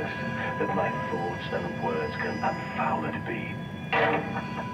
that my thoughts and words can unfouled be.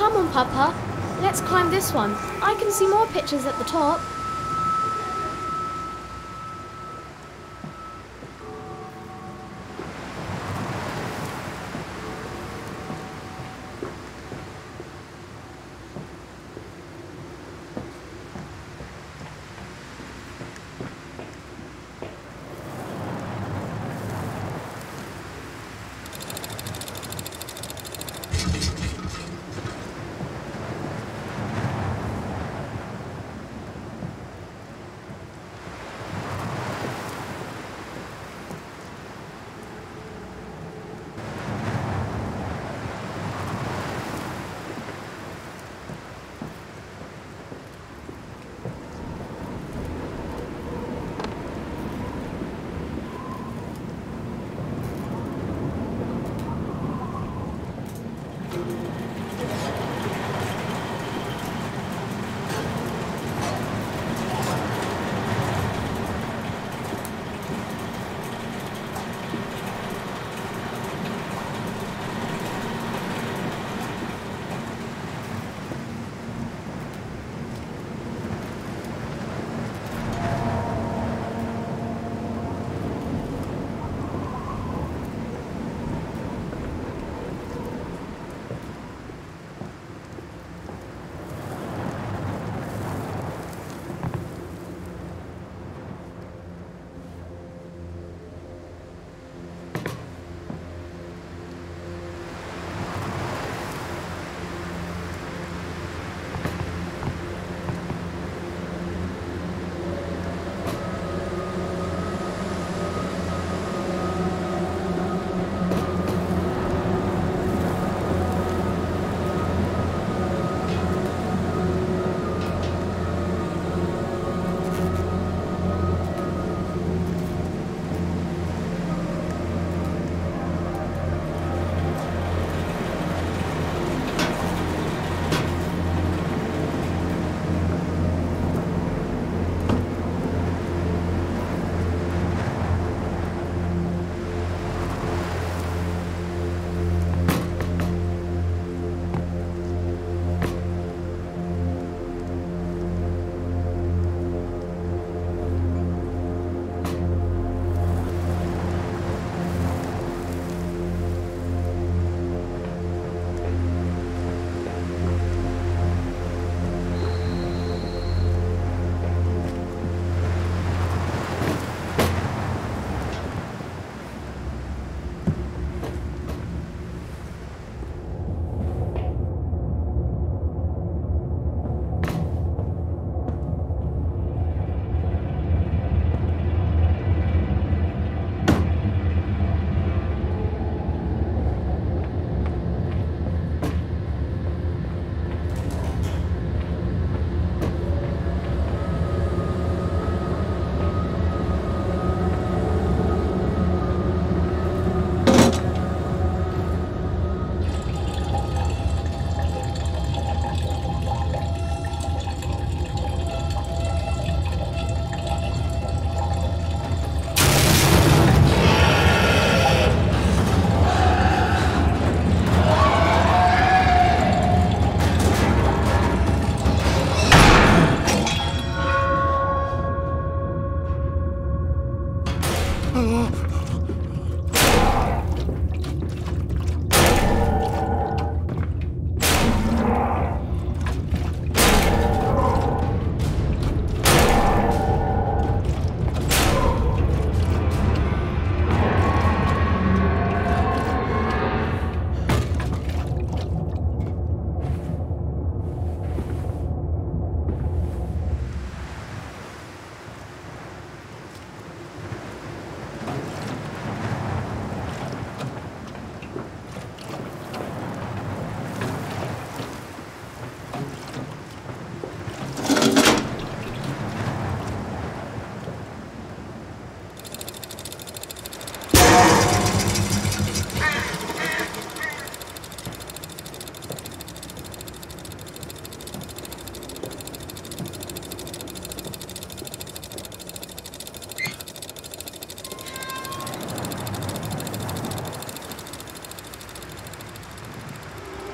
Come on, Papa. Let's climb this one. I can see more pictures at the top.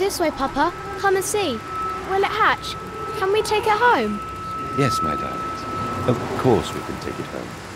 This way, Papa. Come and see. Will it hatch? Can we take it home? Yes, my darlings. Of course we can take it home.